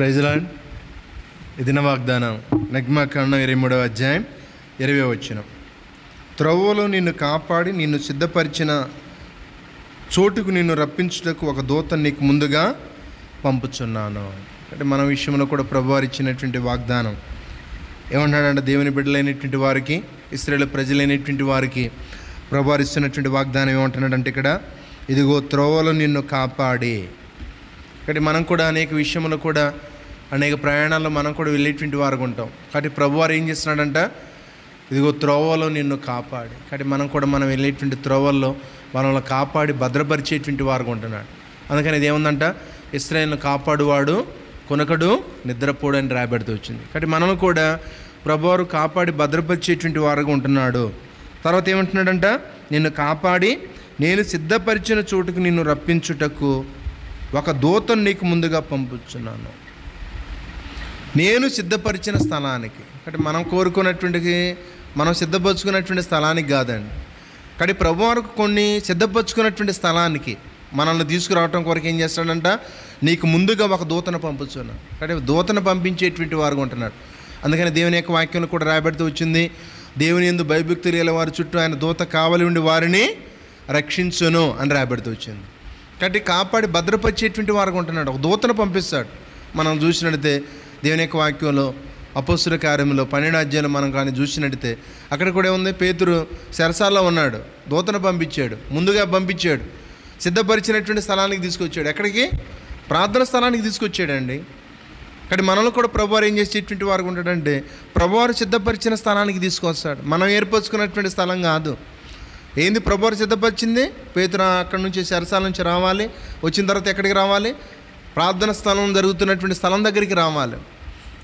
ప్రైజ్లాడ్ దిన వాగ్దానం నగ్మాకాండం ఇరవై మూడవ అధ్యాయం ఇరవై వచ్చిన త్రవ్వలో నిన్ను కాపాడి నిన్ను సిద్ధపరిచిన చోటుకు నిన్ను రప్పించుటకు ఒక దూత నీకు ముందుగా పంపుచున్నాను. అంటే మన విషయంలో కూడా ప్రభువారు ఇచ్చినటువంటి వాగ్దానం. ఏమన్నాడంటే దేవుని బిడ్డలైనటువంటి వారికి ఇస్రాయేల్ ప్రజలైనటువంటి వారికి ప్రభువారు ఇస్తున్నటువంటి వాగ్దానం ఏమంటున్నాడంటే ఇక్కడ ఇదిగో త్రోవలో నిన్ను కాపాడి. అంటే మనం కూడా అనేక విషయంలో కూడా అనేక ప్రయాణాల్లో మనం కూడా వెళ్ళేటువంటి వారు ఉంటాం. కాబట్టి ప్రభువారు ఏం చేస్తున్నాడంట ఇదిగో త్రోవలో నిన్ను కాపాడి. కాబట్టి మనం కూడా మనం వెళ్ళేటువంటి త్రోవల్లో మనల్ని కాపాడి భద్రపరిచేటువంటి వారు ఉంటున్నాడు. అందుకని ఇది ఏముందంట? ఇస్రాయేల్ను కాపాడువాడు కొనకడు నిద్రపోడు అని వచ్చింది. కాబట్టి మనల్ని కూడా ప్రభువారు కాపాడి భద్రపరిచేటువంటి వారుగా ఉంటున్నాడు. తర్వాత ఏమంటున్నాడంట? నిన్ను కాపాడి నేను సిద్ధపరిచిన చోటుకు నిన్ను రప్పించుటకు ఒక దూతను నీకు ముందుగా పంపుచున్నాను. నేను సిద్ధపరిచిన స్థలానికి అంటే మనం కోరుకున్నటువంటి మనం సిద్ధపరచుకున్నటువంటి స్థలానికి కాదండి. కానీ ప్రభు వరకు కొన్ని సిద్ధపరచుకున్నటువంటి స్థలానికి మనల్ని తీసుకురావటం కొరకు ఏం చేస్తాడంట? నీకు ముందుగా ఒక దూతను పంపుతున్నాను కానీ దూతను పంపించేటువంటి వారు ఉంటున్నాడు అందుకని దేవుని యొక్క వాక్యంలో కూడా రాయబడుతూ వచ్చింది దేవుని ఎందు భయభక్తులు వారి చుట్టూ ఆయన దూత కావలి ఉండి వారిని రక్షించును అని రాయబడుతూ వచ్చింది. కాబట్టి కాపాడి భద్రపరిచేటువంటి వారు ఉంటున్నాడు. ఒక దూతను పంపిస్తాడు. మనం చూసినట్లయితే దేవుని యొక్క వాక్యంలో అపస్సుల కార్యంలో పన్నెండు అధ్యాయులు మనం కానీ చూసినట్టయితే అక్కడ కూడా ఉంది పేతురు సెరసాల్లో ఉన్నాడు. దూతను పంపించాడు. ముందుగా పంపించాడు. సిద్ధపరిచినటువంటి స్థలానికి తీసుకొచ్చాడు. ఎక్కడికి? ప్రార్థన స్థలానికి తీసుకొచ్చాడండి. కానీ మనలో కూడా ప్రభువారు ఏం చేసేటువంటి వారు ఉంటాడంటే ప్రభువారు సిద్ధపరిచిన స్థలానికి తీసుకొస్తాడు. మనం ఏర్పరచుకున్నటువంటి స్థలం కాదు. ఏంది ప్రభువారు సిద్ధపరిచింది? పేతురు అక్కడి నుంచి సరసాల నుంచి రావాలి. వచ్చిన తర్వాత ఎక్కడికి రావాలి? ప్రార్థన స్థలం జరుగుతున్నటువంటి స్థలం దగ్గరికి రావాలి.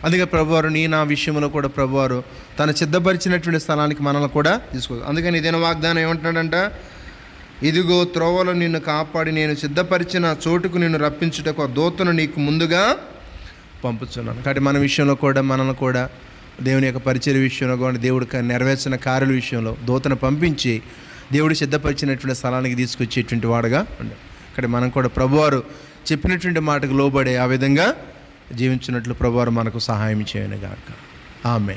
అందుకే ప్రభువారు నీ నా విషయంలో కూడా ప్రభువారు తను సిద్ధపరిచినటువంటి స్థలానికి మనల్ని కూడా తీసుకో అందుకని ఇదేనా వాగ్దానం ఏమంటున్నాడంట? ఇదిగో త్రోవలో నిన్ను కాపాడి నేను సిద్ధపరిచిన చోటుకు నిన్ను రప్పించుటకు ఆ దూతను నీకు ముందుగా పంపుతున్నాను కాబట్టి మన విషయంలో కూడా మనల్ని కూడా దేవుని యొక్క పరిచయ విషయంలో కూడా దేవుడు నెరవేర్చిన కార్యాల విషయంలో దూతను పంపించి దేవుడు సిద్ధపరిచినటువంటి స్థలానికి తీసుకొచ్చేటువంటి వాడుగా ఉండాలి ఇక్కడ మనం కూడా ప్రభువారు చెప్పినటువంటి మాటకు లోబడే ఆ విధంగా జీవించినట్లు ప్రభువారు మనకు సహాయం చేయను గాక ఆమె